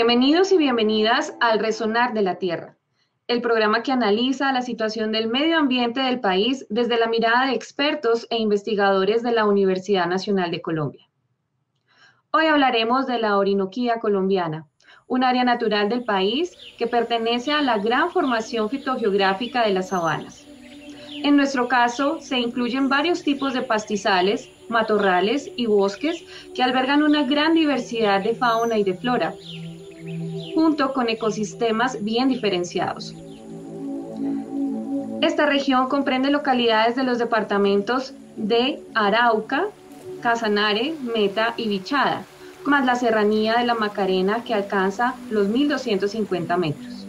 Bienvenidos y bienvenidas al Resonar de la Tierra, el programa que analiza la situación del medio ambiente del país desde la mirada de expertos e investigadores de la Universidad Nacional de Colombia. Hoy hablaremos de la Orinoquía colombiana, un área natural del país que pertenece a la gran formación fitogeográfica de las sabanas. En nuestro caso, se incluyen varios tipos de pastizales, matorrales y bosques que albergan una gran diversidad de fauna y de flora, junto con ecosistemas bien diferenciados. Esta región comprende localidades de los departamentos de Arauca, Casanare, Meta y Bichada, más la serranía de la Macarena que alcanza los 1.250 metros.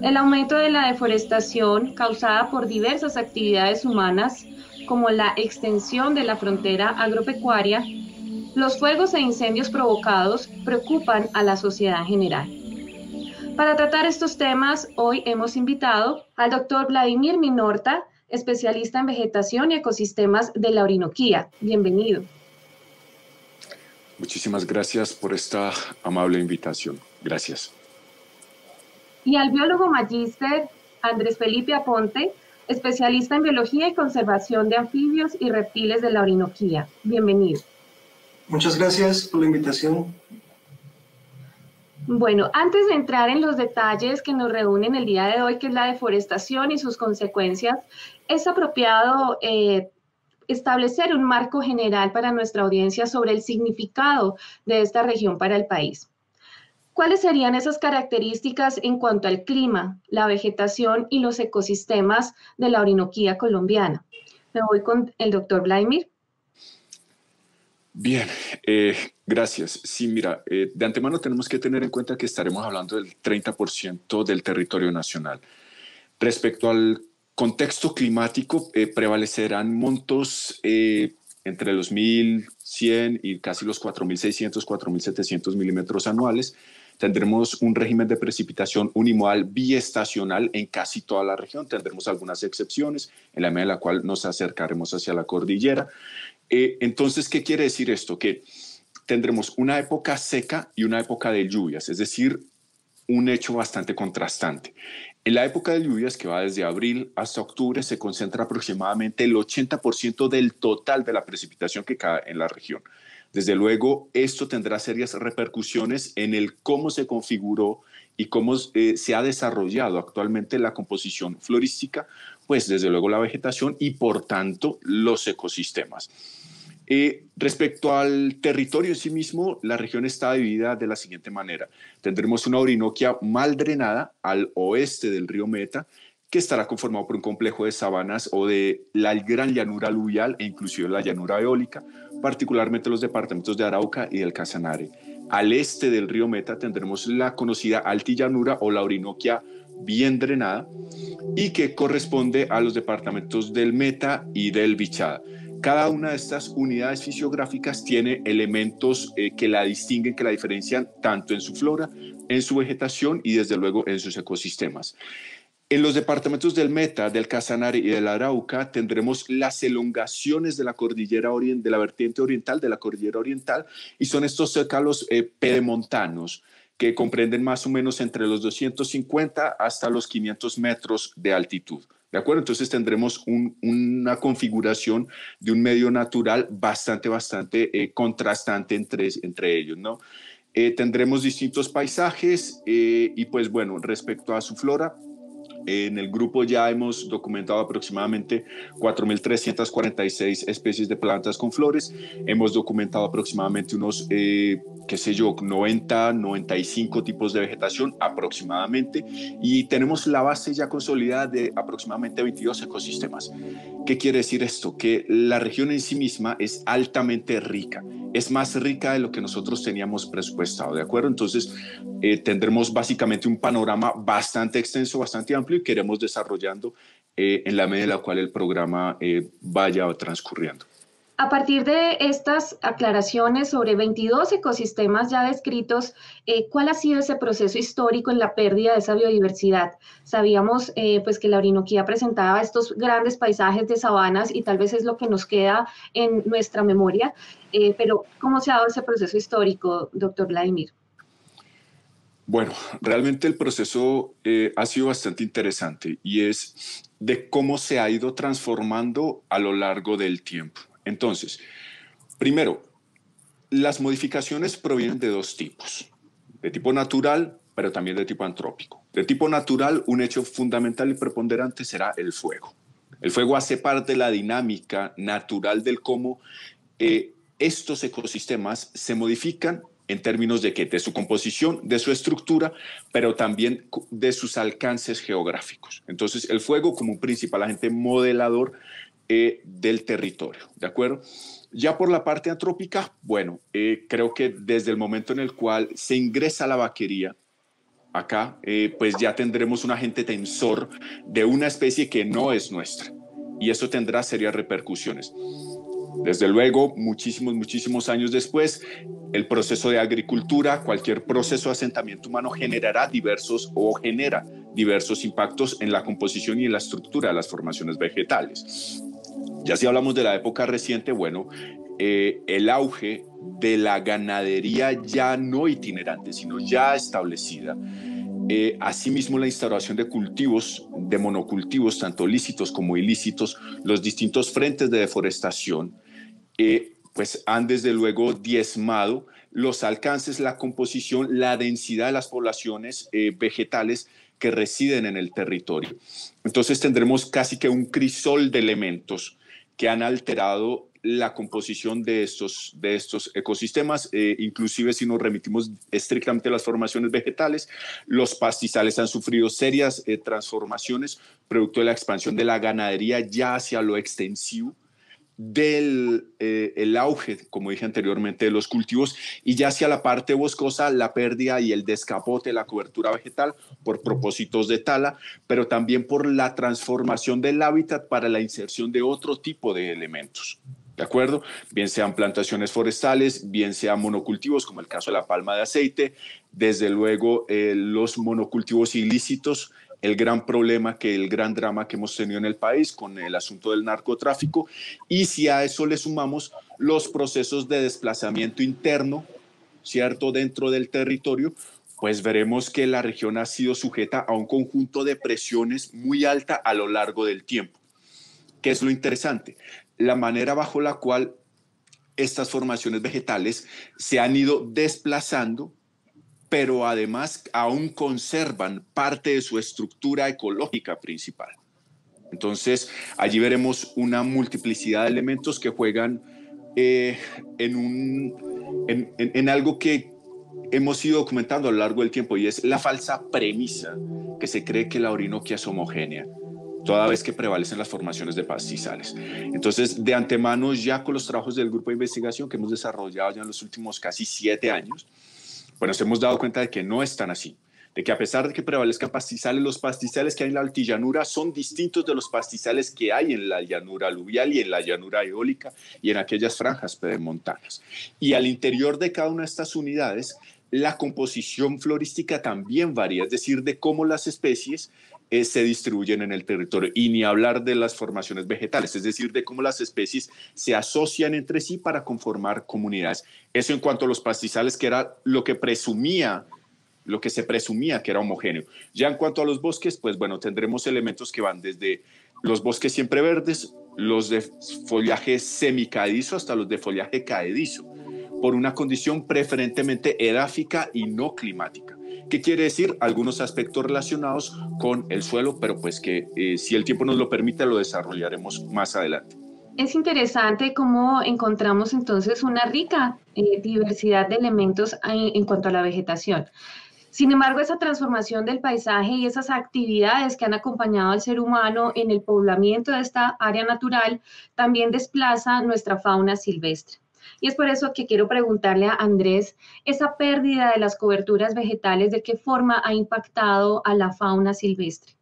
El aumento de la deforestación causada por diversas actividades humanas, como la extensión de la frontera agropecuaria, los fuegos e incendios provocados preocupan a la sociedad en general. Para tratar estos temas, hoy hemos invitado al doctor Vladimir Minorta, especialista en vegetación y ecosistemas de la Orinoquía. Bienvenido. Muchísimas gracias por esta amable invitación. Gracias. Y al biólogo magíster Andrés Felipe Aponte, especialista en biología y conservación de anfibios y reptiles de la Orinoquía. Bienvenido. Muchas gracias por la invitación. Bueno, antes de entrar en los detalles que nos reúnen el día de hoy, que es la deforestación y sus consecuencias, es apropiado eh, establecer un marco general para nuestra audiencia sobre el significado de esta región para el país. ¿Cuáles serían esas características en cuanto al clima, la vegetación y los ecosistemas de la Orinoquía colombiana? Me voy con el doctor Vladimir. Bien, eh, gracias. Sí, mira, eh, de antemano tenemos que tener en cuenta que estaremos hablando del 30% del territorio nacional. Respecto al contexto climático, eh, prevalecerán montos entre los 1.100 y casi los 4.600, 4.700 milímetros anuales. Tendremos un régimen de precipitación unimodal biestacional en casi toda la región. Tendremos algunas excepciones, en la medida en la cual nos acercaremos hacia la cordillera. Eh, entonces, ¿qué quiere decir esto? Que tendremos una época seca y una época de lluvias, es decir, un hecho bastante contrastante. En la época de lluvias, que va desde abril hasta octubre, se concentra aproximadamente el 80% del total de la precipitación que cae en la región. Desde luego, esto tendrá serias repercusiones en el cómo se configuró y cómo eh, se ha desarrollado actualmente la composición florística, pues desde luego la vegetación y por tanto los ecosistemas. Eh, respecto al territorio en sí mismo, la región está dividida de la siguiente manera. Tendremos una Orinoquia mal drenada al oeste del río Meta, que estará conformado por un complejo de sabanas o de la gran llanura aluvial e inclusive la llanura eólica, particularmente los departamentos de Arauca y del Casanare. Al este del río Meta tendremos la conocida altillanura o la Orinoquia bien drenada y que corresponde a los departamentos del Meta y del Bichada. Cada una de estas unidades fisiográficas tiene elementos eh, que la distinguen, que la diferencian tanto en su flora, en su vegetación y desde luego en sus ecosistemas. En los departamentos del Meta, del Casanare y del Arauca tendremos las elongaciones de la cordillera de la vertiente oriental de la cordillera oriental y son estos zócalos eh, pedemontanos que comprenden más o menos entre los 250 hasta los 500 metros de altitud. ¿De acuerdo? Entonces tendremos una configuración de un medio natural bastante, bastante eh, contrastante entre, entre ellos, ¿no? Eh, tendremos distintos paisajes eh, y pues bueno, respecto a su flora, en el grupo ya hemos documentado aproximadamente 4.346 especies de plantas con flores. Hemos documentado aproximadamente unos qué sé yo, 90, 95 tipos de vegetación aproximadamente y tenemos la base ya consolidada de aproximadamente 22 ecosistemas. ¿Qué quiere decir esto? Que la región en sí misma es altamente rica, es más rica de lo que nosotros teníamos presupuestado, ¿de acuerdo? Entonces eh, tendremos básicamente un panorama bastante extenso, bastante amplio y queremos desarrollando eh, en la medida en la cual el programa eh, vaya transcurriendo. A partir de estas aclaraciones sobre 22 ecosistemas ya descritos, eh, ¿cuál ha sido ese proceso histórico en la pérdida de esa biodiversidad? Sabíamos eh, pues que la Orinoquía presentaba estos grandes paisajes de sabanas y tal vez es lo que nos queda en nuestra memoria, eh, pero ¿cómo se ha dado ese proceso histórico, doctor Vladimir? Bueno, realmente el proceso eh, ha sido bastante interesante y es de cómo se ha ido transformando a lo largo del tiempo. Entonces, primero, las modificaciones provienen de dos tipos, de tipo natural, pero también de tipo antrópico. De tipo natural, un hecho fundamental y preponderante será el fuego. El fuego hace parte de la dinámica natural del cómo eh, estos ecosistemas se modifican en términos de que de su composición, de su estructura, pero también de sus alcances geográficos. Entonces, el fuego como un principal agente modelador eh, del territorio, ¿de acuerdo? Ya por la parte antrópica, bueno, eh, creo que desde el momento en el cual se ingresa la vaquería, acá, eh, pues ya tendremos un agente tensor de una especie que no es nuestra, y eso tendrá serias repercusiones. Desde luego, muchísimos, muchísimos años después, el proceso de agricultura, cualquier proceso de asentamiento humano generará diversos o genera diversos impactos en la composición y en la estructura de las formaciones vegetales. Ya si hablamos de la época reciente, bueno, eh, el auge de la ganadería ya no itinerante, sino ya establecida. Eh, asimismo, la instauración de cultivos, de monocultivos, tanto lícitos como ilícitos, los distintos frentes de deforestación, eh, pues han desde luego diezmado los alcances, la composición, la densidad de las poblaciones eh, vegetales que residen en el territorio. Entonces tendremos casi que un crisol de elementos que han alterado la composición de estos, de estos ecosistemas, eh, inclusive si nos remitimos estrictamente a las formaciones vegetales, los pastizales han sufrido serias transformaciones producto de la expansión de la ganadería ya hacia lo extensivo, del eh, el auge, como dije anteriormente, de los cultivos y ya hacia la parte boscosa, la pérdida y el descapote de la cobertura vegetal por propósitos de tala, pero también por la transformación del hábitat para la inserción de otro tipo de elementos. ¿De acuerdo? Bien sean plantaciones forestales, bien sean monocultivos, como el caso de la palma de aceite, desde luego eh, los monocultivos ilícitos el gran problema, que el gran drama que hemos tenido en el país con el asunto del narcotráfico. Y si a eso le sumamos los procesos de desplazamiento interno, ¿cierto?, dentro del territorio, pues veremos que la región ha sido sujeta a un conjunto de presiones muy alta a lo largo del tiempo. ¿Qué es lo interesante? La manera bajo la cual estas formaciones vegetales se han ido desplazando pero además aún conservan parte de su estructura ecológica principal. Entonces, allí veremos una multiplicidad de elementos que juegan eh, en, un, en, algo que hemos ido documentando a lo largo del tiempo y es la falsa premisa que se cree que la orinoquia es homogénea toda vez que prevalecen las formaciones de pastizales. Entonces, de antemano, ya con los trabajos del grupo de investigación que hemos desarrollado ya en los últimos casi siete años, bueno, nos hemos dado cuenta de que no es tan así, de que a pesar de que prevalezcan pastizales, los pastizales que hay en la altillanura son distintos de los pastizales que hay en la llanura aluvial y en la llanura eólica y en aquellas franjas pedemontanas. Y al interior de cada una de estas unidades, la composición florística también varía, es decir, de cómo las especies eh, se distribuyen en el territorio y ni hablar de las formaciones vegetales, es decir, de cómo las especies se asocian entre sí para conformar comunidades. Eso en cuanto a los pastizales, que era lo que presumía lo que se presumía que era homogéneo. Ya en cuanto a los bosques, pues bueno, tendremos elementos que van desde los bosques siempre verdes, los de follaje semicaedizo hasta los de follaje caedizo, por una condición preferentemente edáfica y no climática. ¿Qué quiere decir? Algunos aspectos relacionados con el suelo, pero pues que eh, si el tiempo nos lo permite lo desarrollaremos más adelante. Es interesante cómo encontramos entonces una rica eh, diversidad de elementos en, cuanto a la vegetación. Sin embargo, esa transformación del paisaje y esas actividades que han acompañado al ser humano en el poblamiento de esta área natural también desplaza nuestra fauna silvestre. Y es por eso que quiero preguntarle a Andrés, esa pérdida de las coberturas vegetales, ¿de qué forma ha impactado a la fauna silvestre?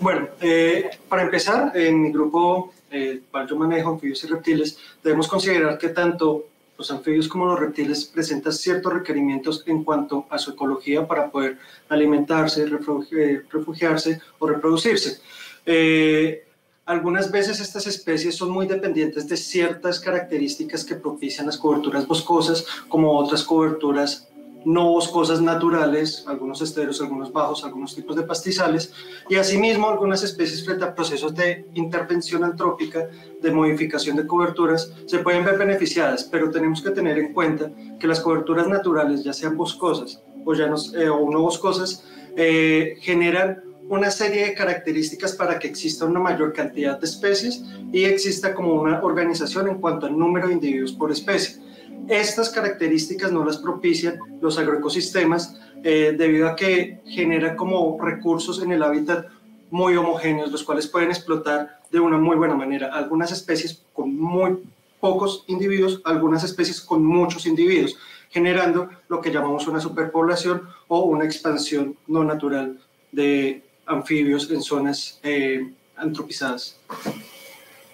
Bueno, eh, para empezar, en mi grupo eh, yo manejo anfibios y reptiles, debemos considerar que tanto los anfibios como los reptiles presentan ciertos requerimientos en cuanto a su ecología para poder alimentarse, eh, refugiarse o reproducirse. Eh, algunas veces estas especies son muy dependientes de ciertas características que propician las coberturas boscosas, como otras coberturas no boscosas naturales, algunos esteros, algunos bajos, algunos tipos de pastizales, y asimismo algunas especies frente a procesos de intervención antrópica, de modificación de coberturas, se pueden ver beneficiadas, pero tenemos que tener en cuenta que las coberturas naturales, ya sean boscosas o, eh, no boscosas, eh, generan una serie de características para que exista una mayor cantidad de especies y exista como una organización en cuanto al número de individuos por especie. Estas características no las propician los agroecosistemas eh, debido a que generan como recursos en el hábitat muy homogéneos, los cuales pueden explotar de una muy buena manera. Algunas especies con muy pocos individuos, algunas especies con muchos individuos, generando lo que llamamos una superpoblación o una expansión no natural de anfibios en zonas eh, antropizadas.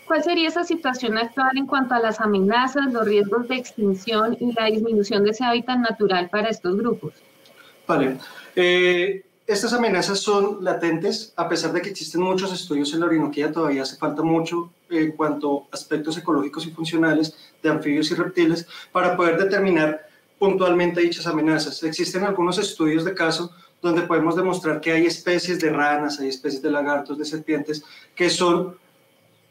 ¿Cuál sería esa situación actual en cuanto a las amenazas, los riesgos de extinción y la disminución de ese hábitat natural para estos grupos? Vale. Eh, estas amenazas son latentes, a pesar de que existen muchos estudios en la Orinoquía, todavía hace falta mucho en cuanto a aspectos ecológicos y funcionales de anfibios y reptiles para poder determinar puntualmente dichas amenazas. Existen algunos estudios de caso donde podemos demostrar que hay especies de ranas, hay especies de lagartos, de serpientes, que son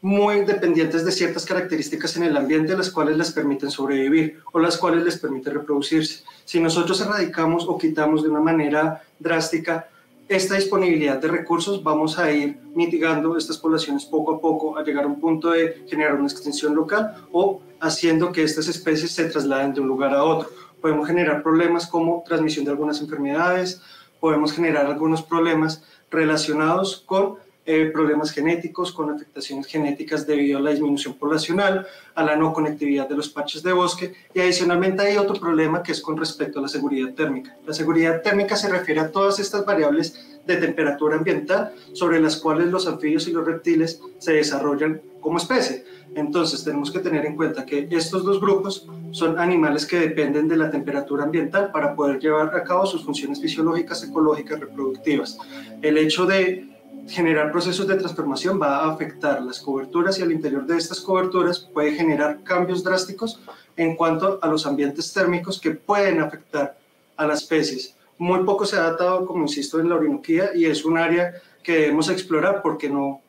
muy dependientes de ciertas características en el ambiente, las cuales les permiten sobrevivir o las cuales les permiten reproducirse. Si nosotros erradicamos o quitamos de una manera drástica esta disponibilidad de recursos, vamos a ir mitigando estas poblaciones poco a poco a llegar a un punto de generar una extensión local o haciendo que estas especies se trasladen de un lugar a otro. Podemos generar problemas como transmisión de algunas enfermedades, podemos generar algunos problemas relacionados con eh, problemas genéticos con afectaciones genéticas debido a la disminución poblacional, a la no conectividad de los parches de bosque y adicionalmente hay otro problema que es con respecto a la seguridad térmica. La seguridad térmica se refiere a todas estas variables de temperatura ambiental sobre las cuales los anfibios y los reptiles se desarrollan como especie. Entonces tenemos que tener en cuenta que estos dos grupos son animales que dependen de la temperatura ambiental para poder llevar a cabo sus funciones fisiológicas, ecológicas, reproductivas. El hecho de generar procesos de transformación va a afectar las coberturas y al interior de estas coberturas puede generar cambios drásticos en cuanto a los ambientes térmicos que pueden afectar a las especies. Muy poco se ha datado, como insisto, en la Orinoquía y es un área que debemos explorar porque no,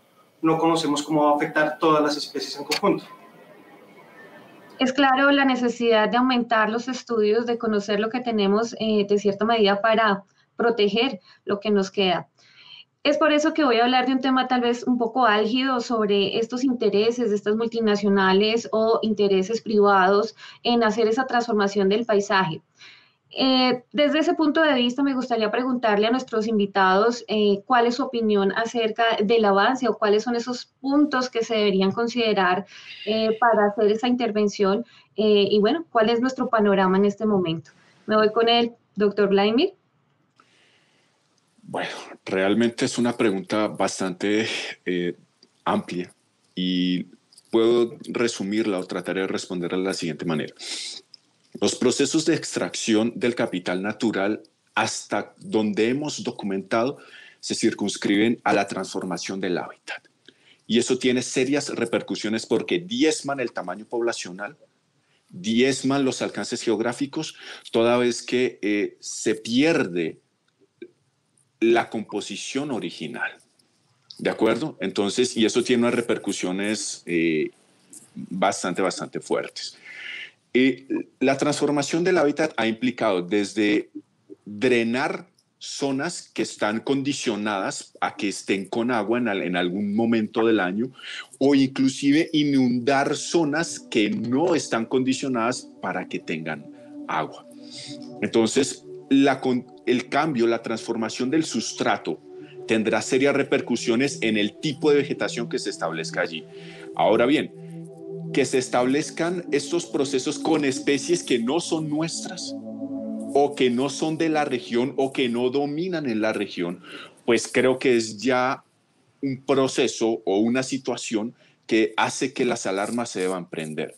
no conocemos cómo va a afectar todas las especies en conjunto. Es claro la necesidad de aumentar los estudios, de conocer lo que tenemos eh, de cierta medida para proteger lo que nos queda. Es por eso que voy a hablar de un tema tal vez un poco álgido sobre estos intereses de estas multinacionales o intereses privados en hacer esa transformación del paisaje. Eh, desde ese punto de vista, me gustaría preguntarle a nuestros invitados eh, cuál es su opinión acerca del avance o cuáles son esos puntos que se deberían considerar eh, para hacer esa intervención y bueno, cuál es nuestro panorama en este momento. Me voy con el doctor Vladimir. Bueno, realmente es una pregunta bastante amplia y puedo resumirla o tratar de responderla de la siguiente manera. Los procesos de extracción del capital natural hasta donde hemos documentado se circunscriben a la transformación del hábitat. Y eso tiene serias repercusiones porque diezman el tamaño poblacional, diezman los alcances geográficos, toda vez que eh, se pierde la composición original. ¿De acuerdo? Entonces, y eso tiene unas repercusiones eh, bastante, bastante fuertes. La transformación del hábitat ha implicado desde drenar zonas que están condicionadas a que estén con agua en, algún momento del año o inclusive inundar zonas que no están condicionadas para que tengan agua. Entonces, el cambio, la transformación del sustrato tendrá serias repercusiones en el tipo de vegetación que se establezca allí. Ahora bien, que se establezcan estos procesos con especies que no son nuestras o que no son de la región o que no dominan en la región, pues creo que es ya un proceso o una situación que hace que las alarmas se deban prender.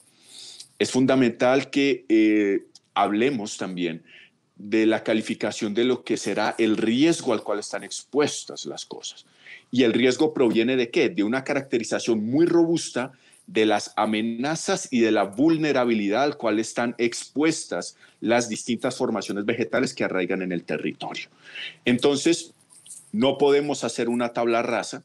Es fundamental que eh, hablemos también de la calificación de lo que será el riesgo al cual están expuestas las cosas. Y el riesgo proviene de qué? De una caracterización muy robusta de las amenazas y de la vulnerabilidad al cual están expuestas las distintas formaciones vegetales que arraigan en el territorio. Entonces, no podemos hacer una tabla rasa,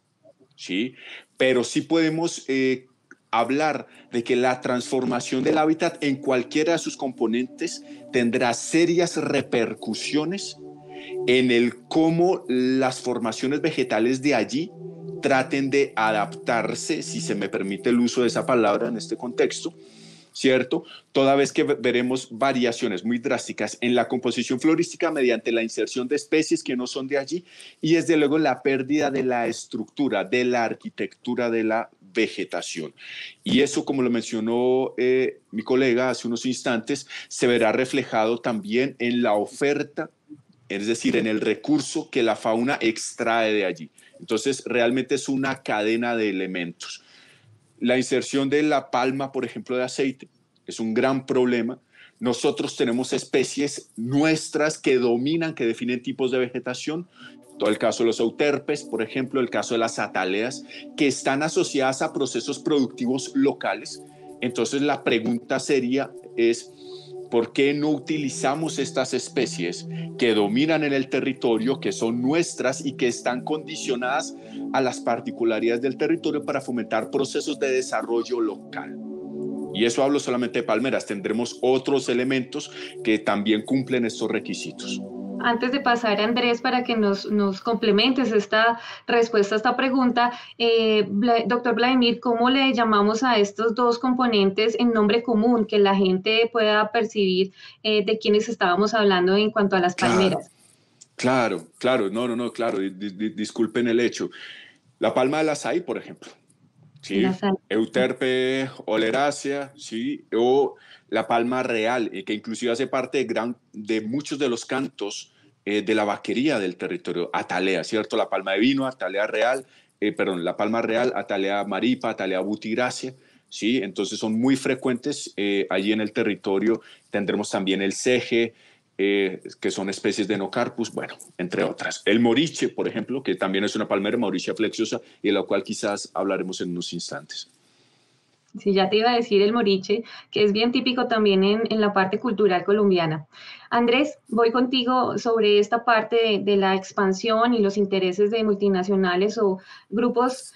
¿sí? pero sí podemos eh, hablar de que la transformación del hábitat en cualquiera de sus componentes tendrá serias repercusiones en el cómo las formaciones vegetales de allí traten de adaptarse, si se me permite el uso de esa palabra en este contexto, ¿cierto? Toda vez que veremos variaciones muy drásticas en la composición florística mediante la inserción de especies que no son de allí y desde luego la pérdida de la estructura, de la arquitectura de la vegetación. Y eso, como lo mencionó eh, mi colega hace unos instantes, se verá reflejado también en la oferta, es decir, en el recurso que la fauna extrae de allí. Entonces, realmente es una cadena de elementos. La inserción de la palma, por ejemplo, de aceite, es un gran problema. Nosotros tenemos especies nuestras que dominan, que definen tipos de vegetación. Todo el caso de los euterpes, por ejemplo, el caso de las ataleas, que están asociadas a procesos productivos locales. Entonces la pregunta sería es, ¿por qué no utilizamos estas especies que dominan en el territorio, que son nuestras y que están condicionadas a las particularidades del territorio para fomentar procesos de desarrollo local? Y eso hablo solamente de palmeras, tendremos otros elementos que también cumplen estos requisitos antes de pasar a Andrés para que nos, nos complementes esta respuesta a esta pregunta, eh, doctor Vladimir, ¿cómo le llamamos a estos dos componentes en nombre común que la gente pueda percibir eh, de quienes estábamos hablando en cuanto a las palmeras? Claro, claro, no, no, no, claro, disculpen el hecho. La palma de la SAI, por ejemplo, ¿sí? Euterpe oleracea, ¿sí? O la palma real, eh, que inclusive hace parte de, gran, de muchos de los cantos eh, de la vaquería del territorio, Atalea, ¿cierto? La palma de vino, Atalea real, eh, perdón, la palma real, Atalea maripa, Atalea butigracia, ¿sí? Entonces son muy frecuentes allí en el territorio. Tendremos también el ceje, que son especies de Nocarpus, bueno, entre otras. El moriche, por ejemplo, que también es una palmera mauricia flexiosa y de la cual quizás hablaremos en unos instantes. Sí, ya te iba a decir el moriche, que es bien típico también en, la parte cultural colombiana. Andrés, voy contigo sobre esta parte de, la expansión y los intereses de multinacionales o grupos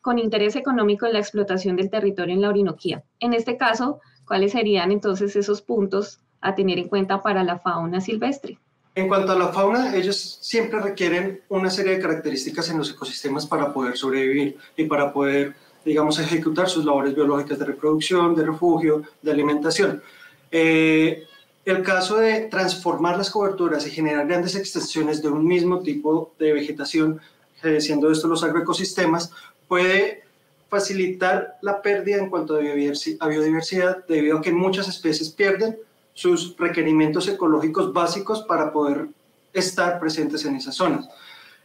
con interés económico en la explotación del territorio en la Orinoquía. En este caso, ¿cuáles serían entonces esos puntos a tener en cuenta para la fauna silvestre? En cuanto a la fauna, ellos siempre requieren una serie de características en los ecosistemas para poder sobrevivir y para poder digamos, ejecutar sus labores biológicas de reproducción, de refugio, de alimentación. Eh, el caso de transformar las coberturas y generar grandes extensiones de un mismo tipo de vegetación, eh, siendo esto los agroecosistemas, puede facilitar la pérdida en cuanto a biodiversidad, debido a que muchas especies pierden sus requerimientos ecológicos básicos para poder estar presentes en esas zonas.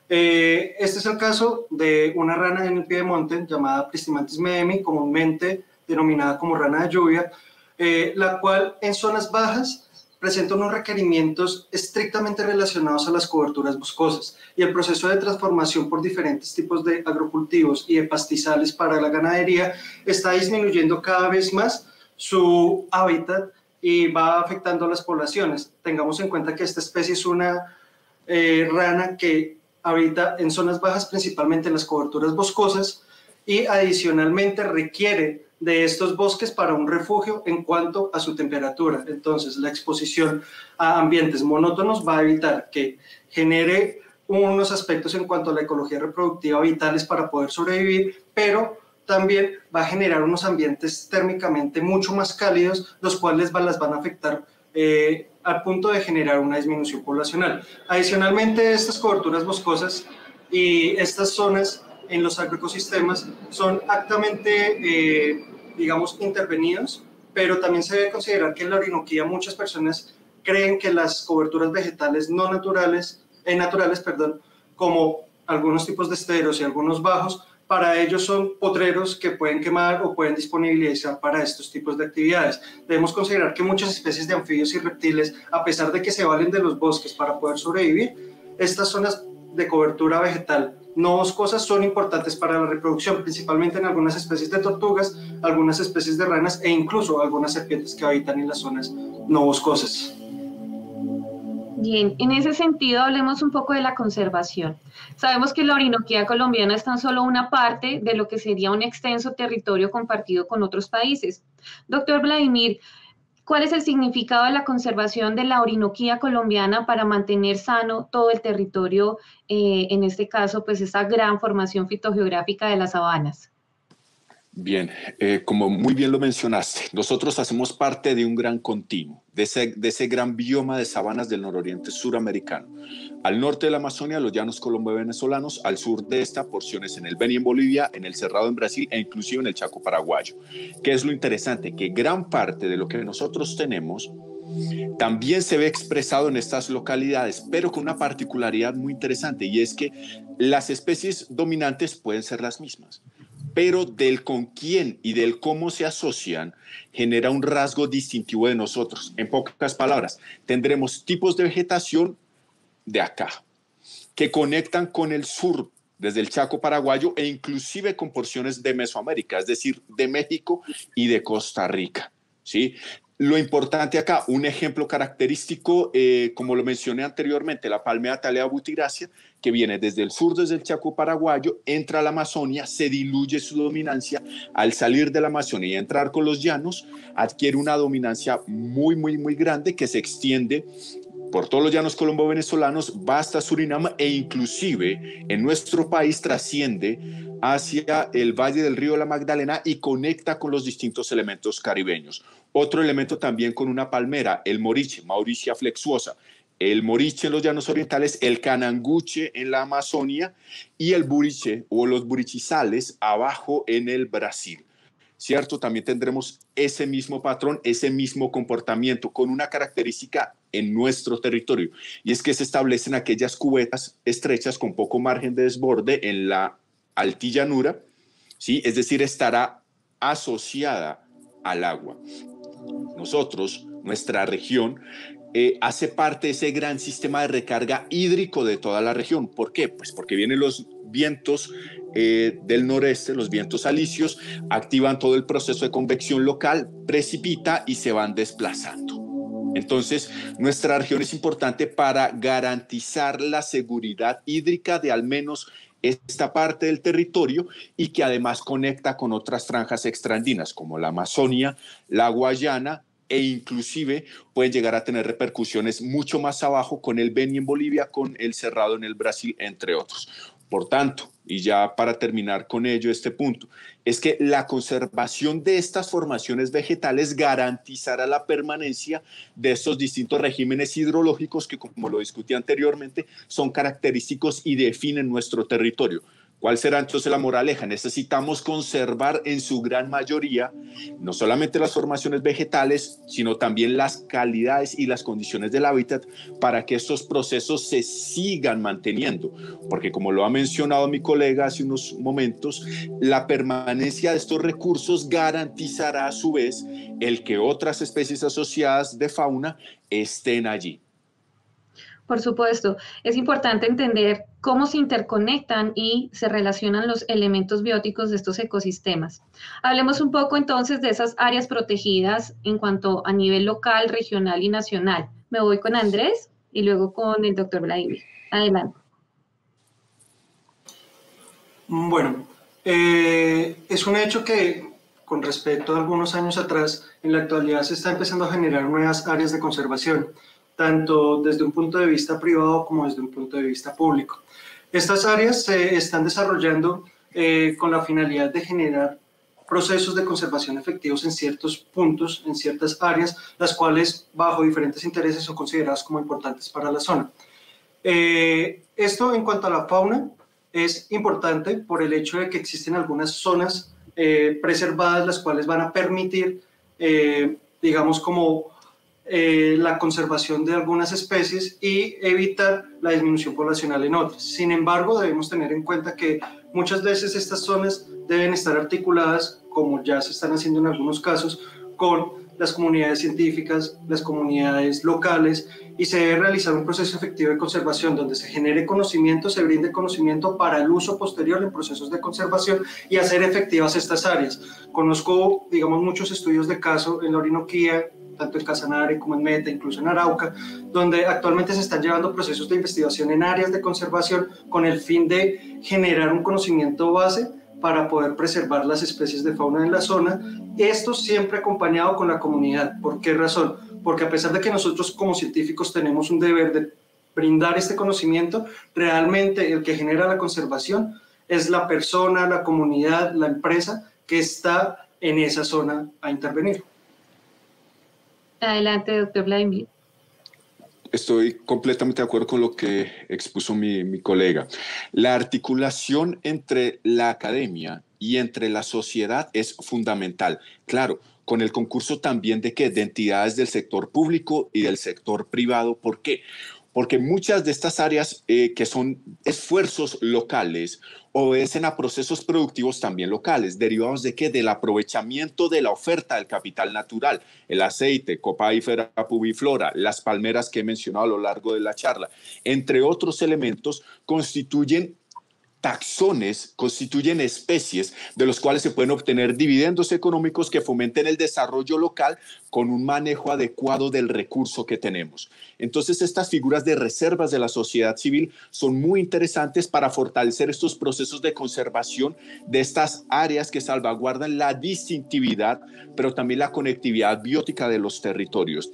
Eh, este es el caso de una rana en el piedemonte llamada Pristimantis meemi, comúnmente denominada como rana de lluvia, eh, la cual en zonas bajas presenta unos requerimientos estrictamente relacionados a las coberturas boscosas y el proceso de transformación por diferentes tipos de agrocultivos y de pastizales para la ganadería está disminuyendo cada vez más su hábitat y va afectando a las poblaciones. Tengamos en cuenta que esta especie es una eh, rana que habita en zonas bajas, principalmente en las coberturas boscosas, y adicionalmente requiere de estos bosques para un refugio en cuanto a su temperatura. Entonces, la exposición a ambientes monótonos va a evitar que genere unos aspectos en cuanto a la ecología reproductiva vitales para poder sobrevivir, pero también va a generar unos ambientes térmicamente mucho más cálidos, los cuales las van a afectar eh, al punto de generar una disminución poblacional. Adicionalmente, estas coberturas boscosas y estas zonas en los agroecosistemas son actamente, eh, digamos, intervenidos, pero también se debe considerar que en la Orinoquía muchas personas creen que las coberturas vegetales no naturales, eh, naturales, perdón, como algunos tipos de esteros y algunos bajos, para ellos son potreros que pueden quemar o pueden disponibilizar para estos tipos de actividades. Debemos considerar que muchas especies de anfibios y reptiles, a pesar de que se valen de los bosques para poder sobrevivir, estas zonas de cobertura vegetal no boscosas son importantes para la reproducción, principalmente en algunas especies de tortugas, algunas especies de ranas e incluso algunas serpientes que habitan en las zonas no boscosas. Bien, en ese sentido hablemos un poco de la conservación. Sabemos que la Orinoquía colombiana es tan solo una parte de lo que sería un extenso territorio compartido con otros países. Doctor Vladimir, ¿cuál es el significado de la conservación de la Orinoquía colombiana para mantener sano todo el territorio, eh, en este caso, pues esa gran formación fitogeográfica de las sabanas? Bien, eh, como muy bien lo mencionaste, nosotros hacemos parte de un gran continuo, de ese, gran bioma de sabanas del nororiente suramericano. Al norte de la Amazonia, los llanos colombo-venezolanos, al sur de esta, porciones en el Beni en Bolivia, en el Cerrado en Brasil e inclusive en el Chaco paraguayo. ¿Qué es lo interesante? Que gran parte de lo que nosotros tenemos también se ve expresado en estas localidades, pero con una particularidad muy interesante y es que las especies dominantes pueden ser las mismas pero del con quién y del cómo se asocian genera un rasgo distintivo de nosotros. En pocas palabras, tendremos tipos de vegetación de acá, que conectan con el sur, desde el Chaco paraguayo e inclusive con porciones de Mesoamérica, es decir, de México y de Costa Rica. ¿sí? Lo importante acá, un ejemplo característico, eh, como lo mencioné anteriormente, la palmea talea butigracia, que viene desde el sur, desde el Chaco paraguayo, entra a la Amazonia, se diluye su dominancia, al salir de la Amazonia y entrar con los llanos, adquiere una dominancia muy, muy, muy grande que se extiende por todos los llanos colombo-venezolanos, va hasta Surinam e inclusive en nuestro país trasciende hacia el Valle del Río la Magdalena y conecta con los distintos elementos caribeños. Otro elemento también con una palmera, el moriche, Mauricia flexuosa, el moriche en los llanos orientales, el cananguche en la Amazonia y el buriche o los burichizales abajo en el Brasil. ¿Cierto? También tendremos ese mismo patrón, ese mismo comportamiento con una característica en nuestro territorio y es que se establecen aquellas cubetas estrechas con poco margen de desborde en la altillanura, ¿sí? Es decir, estará asociada al agua nosotros, nuestra región, eh, hace parte de ese gran sistema de recarga hídrico de toda la región. ¿Por qué? Pues porque vienen los vientos eh, del noreste, los vientos alisios, activan todo el proceso de convección local, precipita y se van desplazando. Entonces, nuestra región es importante para garantizar la seguridad hídrica de al menos esta parte del territorio y que además conecta con otras franjas extraandinas como la Amazonia, la Guayana e inclusive pueden llegar a tener repercusiones mucho más abajo con el Beni en Bolivia, con el Cerrado en el Brasil, entre otros. Por tanto, y ya para terminar con ello este punto, es que la conservación de estas formaciones vegetales garantizará la permanencia de estos distintos regímenes hidrológicos que, como lo discutí anteriormente, son característicos y definen nuestro territorio. ¿Cuál será entonces la moraleja? Necesitamos conservar en su gran mayoría no solamente las formaciones vegetales, sino también las calidades y las condiciones del hábitat para que estos procesos se sigan manteniendo. Porque como lo ha mencionado mi colega hace unos momentos, la permanencia de estos recursos garantizará a su vez el que otras especies asociadas de fauna estén allí. Por supuesto, es importante entender cómo se interconectan y se relacionan los elementos bióticos de estos ecosistemas. Hablemos un poco entonces de esas áreas protegidas en cuanto a nivel local, regional y nacional. Me voy con Andrés y luego con el doctor Vladimir. Adelante. Bueno, eh, es un hecho que con respecto a algunos años atrás, en la actualidad se está empezando a generar nuevas áreas de conservación tanto desde un punto de vista privado como desde un punto de vista público. Estas áreas se están desarrollando eh, con la finalidad de generar procesos de conservación efectivos en ciertos puntos, en ciertas áreas, las cuales bajo diferentes intereses son consideradas como importantes para la zona. Eh, esto en cuanto a la fauna es importante por el hecho de que existen algunas zonas eh, preservadas las cuales van a permitir, digamos, como eh, la conservación de algunas especies y evitar la disminución poblacional en otras. Sin embargo, debemos tener en cuenta que muchas veces estas zonas deben estar articuladas, como ya se están haciendo en algunos casos, con las comunidades científicas, las comunidades locales y se debe realizar un proceso efectivo de conservación donde se genere conocimiento, se brinde conocimiento para el uso posterior en procesos de conservación y hacer efectivas estas áreas. Conozco, digamos, muchos estudios de caso en la Orinoquía, tanto en Casanare como en Meta, incluso en Arauca, donde actualmente se están llevando procesos de investigación en áreas de conservación con el fin de generar un conocimiento base para poder preservar las especies de fauna en la zona, esto siempre acompañado con la comunidad. ¿Por qué razón? Porque a pesar de que nosotros como científicos tenemos un deber de brindar este conocimiento, realmente el que genera la conservación es la persona, la comunidad, la empresa que está en esa zona a intervenir. Adelante, doctor Vladimir. Estoy completamente de acuerdo con lo que expuso mi, colega. La articulación entre la academia y entre la sociedad es fundamental. Claro, con el concurso también de que de entidades del sector público y del sector privado. ¿Por qué? Porque muchas de estas áreas eh, que son esfuerzos locales obedecen a procesos productivos también locales, derivados de qué? Del aprovechamiento de la oferta del capital natural, el aceite, copáifera, pubiflora, las palmeras que he mencionado a lo largo de la charla, entre otros elementos, constituyen taxones constituyen especies de los cuales se pueden obtener dividendos económicos que fomenten el desarrollo local con un manejo adecuado del recurso que tenemos. Entonces, estas figuras de reservas de la sociedad civil son muy interesantes para fortalecer estos procesos de conservación de estas áreas que salvaguardan la distintividad, pero también la conectividad biótica de los territorios.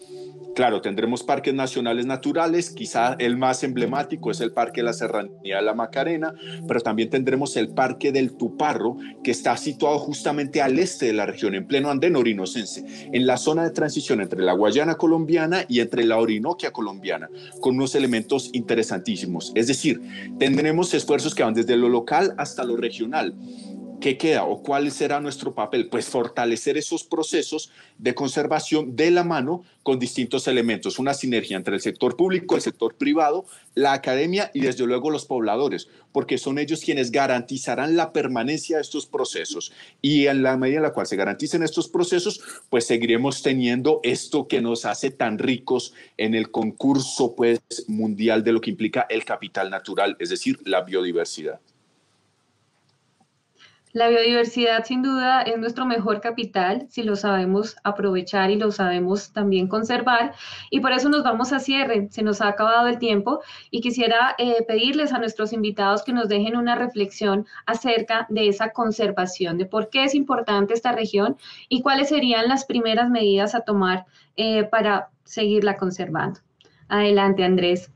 Claro, tendremos parques nacionales naturales, quizá el más emblemático es el Parque de la Serranía de la Macarena, pero también tendremos el Parque del Tuparro, que está situado justamente al este de la región, en pleno andén orinocense, en la zona de transición entre la Guayana colombiana y entre la Orinoquia colombiana, con unos elementos interesantísimos. Es decir, tendremos esfuerzos que van desde lo local hasta lo regional ¿Qué queda o cuál será nuestro papel? Pues fortalecer esos procesos de conservación de la mano con distintos elementos, una sinergia entre el sector público, el sector privado, la academia y desde luego los pobladores, porque son ellos quienes garantizarán la permanencia de estos procesos. Y en la medida en la cual se garanticen estos procesos, pues seguiremos teniendo esto que nos hace tan ricos en el concurso pues mundial de lo que implica el capital natural, es decir, la biodiversidad. La biodiversidad sin duda es nuestro mejor capital si lo sabemos aprovechar y lo sabemos también conservar. Y por eso nos vamos a cierre. Se nos ha acabado el tiempo y quisiera eh, pedirles a nuestros invitados que nos dejen una reflexión acerca de esa conservación, de por qué es importante esta región y cuáles serían las primeras medidas a tomar eh, para seguirla conservando. Adelante, Andrés.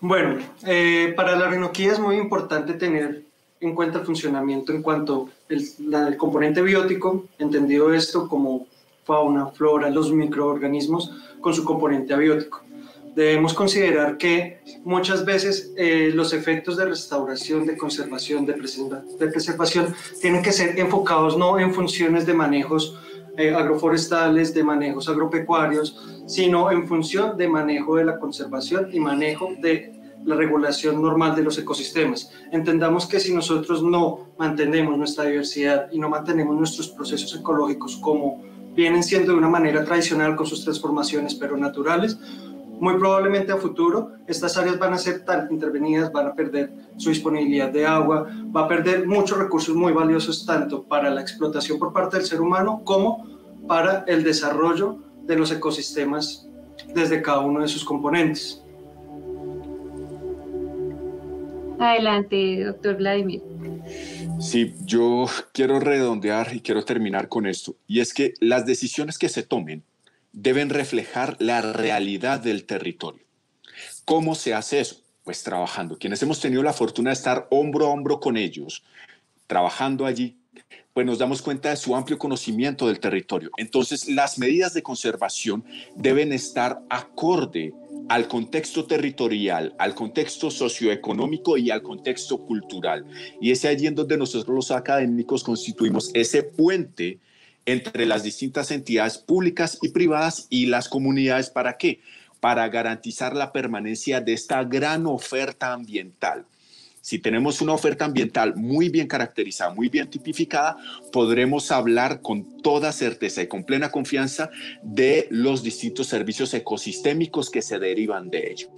Bueno, eh, para la Renoquía es muy importante tener en cuenta el funcionamiento en cuanto al componente biótico, entendido esto como fauna, flora, los microorganismos con su componente abiótico. Debemos considerar que muchas veces eh, los efectos de restauración, de conservación, de, preservación tienen que ser enfocados no en funciones de manejos eh, agroforestales, de manejos agropecuarios, sino en función de manejo de la conservación y manejo de la regulación normal de los ecosistemas. Entendamos que si nosotros no mantenemos nuestra diversidad y no mantenemos nuestros procesos ecológicos como vienen siendo de una manera tradicional con sus transformaciones pero naturales, muy probablemente a futuro estas áreas van a ser tan intervenidas, van a perder su disponibilidad de agua, va a perder muchos recursos muy valiosos tanto para la explotación por parte del ser humano como para el desarrollo de los ecosistemas desde cada uno de sus componentes. Adelante, doctor Vladimir. Sí, yo quiero redondear y quiero terminar con esto. Y es que las decisiones que se tomen deben reflejar la realidad del territorio. ¿Cómo se hace eso? Pues trabajando. Quienes hemos tenido la fortuna de estar hombro a hombro con ellos, trabajando allí, pues nos damos cuenta de su amplio conocimiento del territorio. Entonces, las medidas de conservación deben estar acorde al contexto territorial, al contexto socioeconómico y al contexto cultural. Y es allí en donde nosotros los académicos constituimos ese puente entre las distintas entidades públicas y privadas y las comunidades. ¿Para qué? Para garantizar la permanencia de esta gran oferta ambiental. Si tenemos una oferta ambiental muy bien caracterizada, muy bien tipificada, podremos hablar con toda certeza y con plena confianza de los distintos servicios ecosistémicos que se derivan de ello.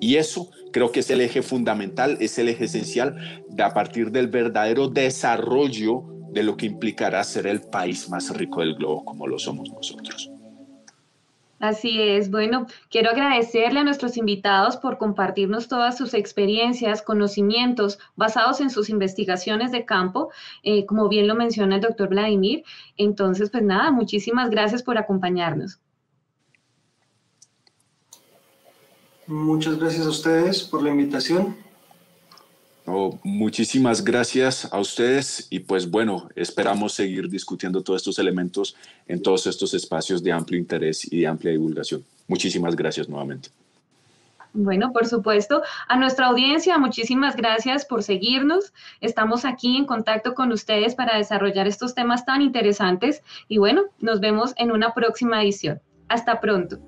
Y eso creo que es el eje fundamental, es el eje esencial de a partir del verdadero desarrollo de lo que implicará ser el país más rico del globo como lo somos nosotros. Así es. Bueno, quiero agradecerle a nuestros invitados por compartirnos todas sus experiencias, conocimientos basados en sus investigaciones de campo, eh, como bien lo menciona el doctor Vladimir. Entonces, pues nada, muchísimas gracias por acompañarnos. Muchas gracias a ustedes por la invitación. Muchísimas gracias a ustedes y pues bueno, esperamos seguir discutiendo todos estos elementos en todos estos espacios de amplio interés y de amplia divulgación. Muchísimas gracias nuevamente. Bueno, por supuesto, a nuestra audiencia, muchísimas gracias por seguirnos. Estamos aquí en contacto con ustedes para desarrollar estos temas tan interesantes y bueno, nos vemos en una próxima edición. Hasta pronto.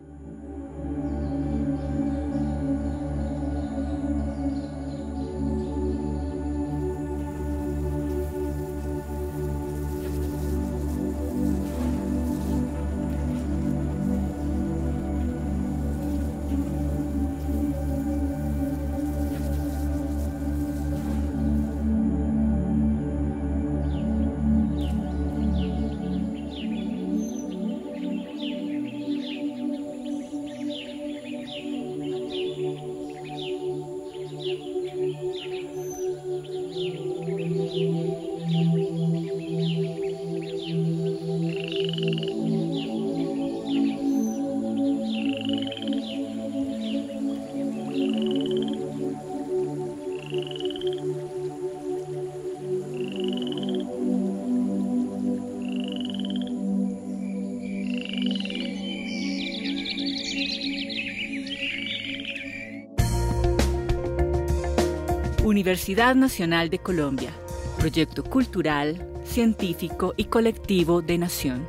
Universidad Nacional de Colombia, proyecto cultural, científico y colectivo de nación.